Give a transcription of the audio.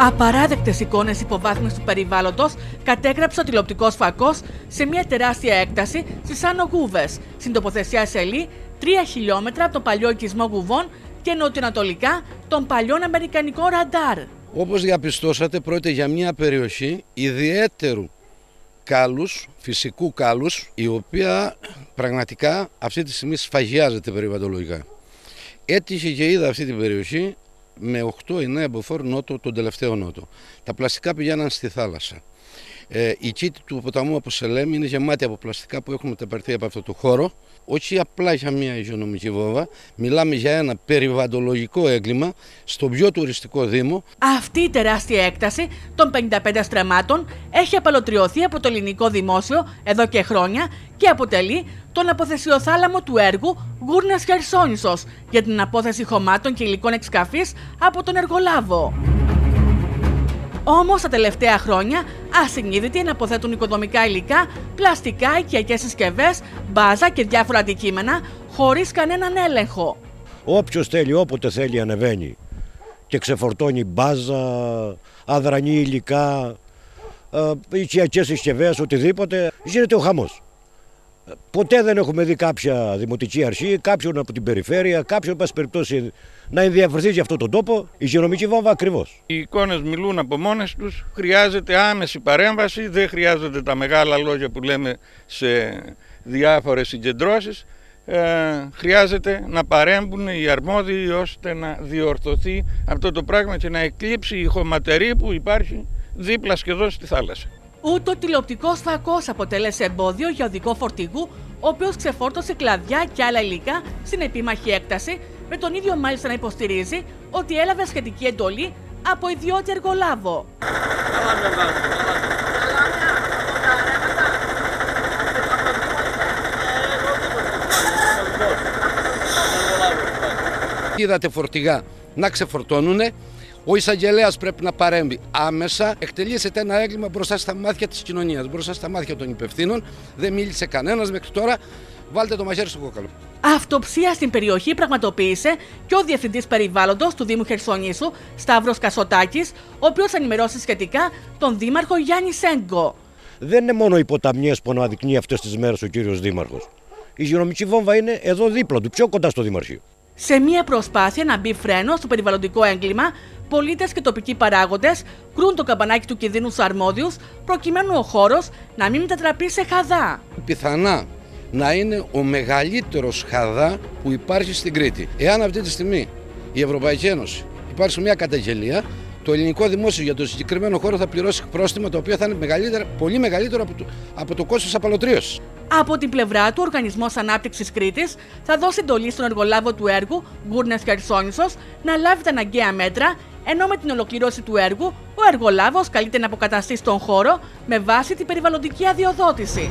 Απαράδεκτες εικόνες υποβάθμιση του περιβάλλοντος κατέγραψε ο τηλεοπτικός φακός σε μια τεράστια έκταση στις Άνω Γούβε, στην τοποθεσία Σελή, 3 χιλιόμετρα από τον παλιό οικισμό Γουβών και νοτιοανατολικά των παλιών Αμερικανικών ραντάρ. Όπως διαπιστώσατε, πρόκειται για μια περιοχή ιδιαίτερου κάλους, φυσικού κάλους, η οποία πραγματικά αυτή τη στιγμή σφαγιάζεται περιβαλλοντολογικά. Έτυχε και είδα αυτή την περιοχή με 8-9 μποφόρ νότο, τον τελευταίο νότο. Τα πλαστικά πηγαίναν στη θάλασσα. Ε, η κήτη του ποταμού, όπως σε λέμε, είναι γεμάτη από πλαστικά που έχουν μεταπερθεί από αυτό το χώρο. Όχι απλά για μια υγειονομική βόμβα, μιλάμε για ένα περιβαλλοντολογικό έγκλημα στο πιο τουριστικό Δήμο. Αυτή η τεράστια έκταση των 55 στραμμάτων έχει απαλωτριωθεί από το ελληνικό δημόσιο εδώ και χρόνια και αποτελεί τον αποθεσιοθάλαμο του έργου Γκούρνες Χερσόνησος για την απόθεση χωμάτων και υλικών εξκαφής από τον εργολάβο. Όμως τα τελευταία χρόνια ασυνείδητοι αναποθέτουν οικοδομικά υλικά, πλαστικά, οικιακές συσκευές, μπάζα και διάφορα αντικείμενα χωρίς κανέναν έλεγχο. Όποιος θέλει, όποτε θέλει, ανεβαίνει και ξεφορτώνει μπάζα, αδρανή υλικά, ε, οικιακές συσκευές, οτιδήποτε. Γίνεται ο χαμός. Ποτέ δεν έχουμε δει κάποια δημοτική αρχή, κάποιον από την περιφέρεια, κάποιον, πάση περιπτώσει, να ενδιαφερθεί για αυτόν τον τόπο. Η υγειονομική βόμβα ακριβώς. Οι εικόνες μιλούν από μόνες τους. Χρειάζεται άμεση παρέμβαση. Δεν χρειάζονται τα μεγάλα λόγια που λέμε σε διάφορες συγκεντρώσεις. Ε, χρειάζεται να παρέμβουν οι αρμόδιοι ώστε να διορθωθεί αυτό το πράγμα και να εκλείψει η χωματερή που υπάρχει δίπλα σχεδόν στη θάλασσα. Ούτε ο τηλεοπτικό φακό αποτέλεσε εμπόδιο για οδικό φορτηγού, ο οποίος ξεφόρτωσε κλαδιά και άλλα υλικά στην επίμαχη έκταση, με τον ίδιο μάλιστα να υποστηρίζει ότι έλαβε σχετική εντολή από ιδιώτη εργολάβο. Είδατε φορτηγά να ξεφορτώνουν ο εισαγγελέας πρέπει να παρέμβει άμεσα. Εκτελήσεται ένα έγκλημα μπροστά στα μάτια της κοινωνίας, μπροστά στα μάτια των υπευθύνων. Δεν μίλησε κανένας μέχρι τώρα. Βάλτε το μαχαίρι στο κόκαλο. Αυτοψία στην περιοχή πραγματοποίησε και ο Διευθυντής Περιβάλλοντος του Δήμου Χερσονήσου, Σταύρος Κασοτάκης, ο οποίος ενημερώσε σχετικά τον Δήμαρχο Γιάννη Σέγκο. Δεν είναι μόνο οι ποταμιές που αναδεικνύει αυτές τις μέρες ο κύριος Δήμαρχος. Η υγειονομική βόμβα είναι εδώ δίπλα του, πιο κοντά στο Δημαρχείο. Σε μια προσπάθεια να μπει φρένο στο περιβαλλοντικό έγκλημα, πολίτες και τοπικοί παράγοντες κρούν το καμπανάκι του κινδύνου στους αρμόδιους, προκειμένου ο χώρος να μην μετατραπεί σε χαδά. Πιθανά να είναι ο μεγαλύτερος χαδά που υπάρχει στην Κρήτη. Εάν αυτή τη στιγμή η Ευρωπαϊκή Ένωση υπάρξει μια καταγγελία, το ελληνικό δημόσιο για το συγκεκριμένο χώρο θα πληρώσει πρόστιμα το οποίο θα είναι πολύ μεγαλύτερο από το, από το κόστος απαλωτρίωσης. Από την πλευρά του, ο Οργανισμός Ανάπτυξης Κρήτης θα δώσει εντολή στον εργολάβο του έργου, Γκούρνε Χερσόνησος, να λάβει τα αναγκαία μέτρα, ενώ με την ολοκληρώση του έργου, ο εργολάβος καλείται να αποκαταστήσει τον χώρο με βάση την περιβαλλοντική αδειοδότηση.